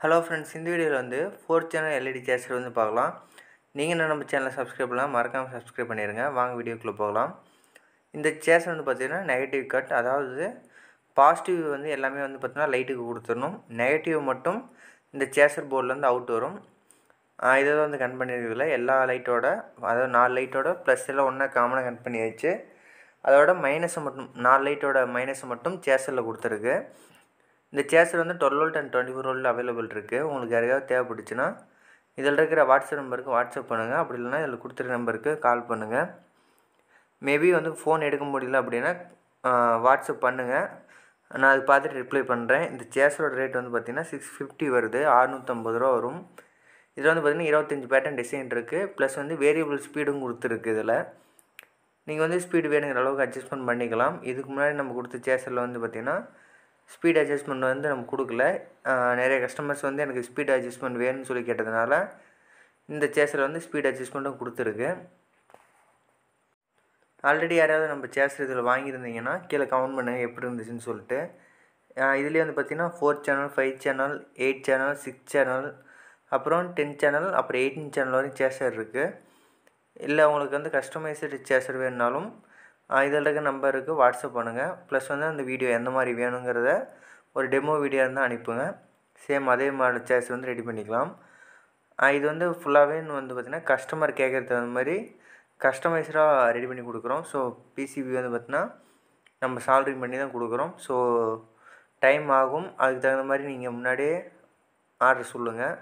Hello friends இந்த வீடியோவில் வந்து ஃபோர் சேனல் எல்இடி சேசர் வந்து பார்க்கலாம். நீங்கள் என்ன நம்ம சேனலை சப்ஸ்கிரைப் பண்ணலாம் மறக்காமல் சப்ஸ்கிரைப் பண்ணிடுங்க வாங்க வீடியோக்குள்ளே போகலாம். இந்த சேசர் வந்து பார்த்திங்கன்னா நெகட்டிவ் கட் அதாவது பாசிட்டிவ் வந்து எல்லாமே வந்து பார்த்திங்கன்னா லைட்டுக்கு கொடுத்துடணும். நெகட்டிவ் மட்டும் இந்த சேசர் போர்டிலேருந்து அவுட் வரும். இதை வந்து கன் பண்ணியிருக்கிறதுல. எல்லா லைட்டோட அதாவது நாலு லைட்டோட ப்ளஸ் எல்லாம் ஒன்றா காமனாக கன் பண்ணி வச்சு அதோட மைனஸை மட்டும் நாலு லைட்டோட மைனஸை மட்டும் சேசரில் கொடுத்துருக்கு. இந்த சேசர் வந்து twelve volt and twenty four volt available இருக்குது உங்களுக்கு யாரையாவது தேவைப்பட்டுச்சுன்னா இதில் இருக்கிற வாட்ஸ்அப் நம்பருக்கு வாட்ஸ்அப் பண்ணுங்கள் அப்படி இல்லைனா இதில் கொடுத்துருக்க நம்பருக்கு கால் பண்ணுங்கள் மேபி வந்து ஃபோன் எடுக்க முடியல அப்படின்னா வாட்ஸ்அப் பண்ணுங்கள் நான் அது பார்த்துட்டு ரிப்ளை பண்ணுறேன் இந்த சேஸரோட ரேட் வந்து பார்த்திங்கன்னா சிக்ஸ் ஃபிஃப்டி வருது. அறுநூற்றம்பது ரூபா வரும். இதில் வந்து பார்த்திங்கன்னா இருபத்தஞ்சி பேட்டர்ன் டிசைன் இருக்குது ப்ளஸ் வந்து வேரியபிள் ஸ்பீடும் கொடுத்துருக்கு இதில். நீங்கள் வந்து ஸ்பீடு வேணுங்கிற அளவுக்கு அட்ஜஸ்ட்மெண்ட் பண்ணிக்கலாம். இதுக்கு முன்னாடி நம்ம கொடுத்த சேஸரில் வந்து பார்த்திங்கன்னா ஸ்பீட் அட்ஜஸ்ட்மெண்ட் வந்து நம்ம கொடுக்கல. நிறைய கஸ்டமர்ஸ் வந்து எனக்கு ஸ்பீட் அட்ஜஸ்ட்மெண்ட் வேணும்னு சொல்லி கேட்டதுனால இந்த சேஸில் வந்து ஸ்பீட் அட்ஜஸ்ட்மெண்ட்டும் கொடுத்துருக்கு. ஆல்ரெடி யாராவது நம்ம சேஸர் இதில் வாங்கியிருந்தீங்கன்னா கீழே கமெண்ட் பண்ணுங்கள் எப்படி இருந்துச்சுன்னு சொல்லிட்டு. இதுலேயே வந்து பார்த்திங்கன்னா four channel five channel eight channel six channel அப்புறம் டென் சேனல் அப்புறம் எயிட்டீன் சேனல் வரைக்கும் சேஸர் இருக்குது இல்லை உங்களுக்கு வந்து கஸ்டமைஸ்டு சேஸர் வேணுனாலும் இதில் இருக்க நம்பருக்கு வாட்ஸ்அப் பண்ணுங்கள் ப்ளஸ் வந்து அந்த வீடியோ எந்த மாதிரி வேணுங்கிறத ஒரு டெமோ வீடியோ இருந்தால் அனுப்புங்க. சேம் அதே மாதிரி சேர்ஸ் வந்து ரெடி பண்ணிக்கலாம். இது வந்து ஃபுல்லாகவே வந்து பார்த்திங்கன்னா கஸ்டமர் கேட்குறது தகுந்த மாதிரி கஸ்டமைஸ்டாக ரெடி பண்ணி கொடுக்குறோம். ஸோ பிசிபி வந்து பார்த்திங்கன்னா நம்ம சால்ரி பண்ணி தான் கொடுக்குறோம். ஸோ டைம் ஆகும். அதுக்கு தகுந்த மாதிரி நீங்கள் முன்னாடியே ஆர்டர் சொல்லுங்கள்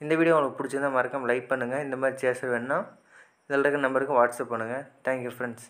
இந்த வீடியோ உங்களுக்கு பிடிச்சிருந்தா மறக்காமல் லைக் பண்ணுங்கள் இந்த மாதிரி சேஸர் வேணுன்னா இதில் இருக்க நம்பருக்கு வாட்ஸ்அப் பண்ணுங்கள் தேங்க்யூ ஃப்ரெண்ட்ஸ்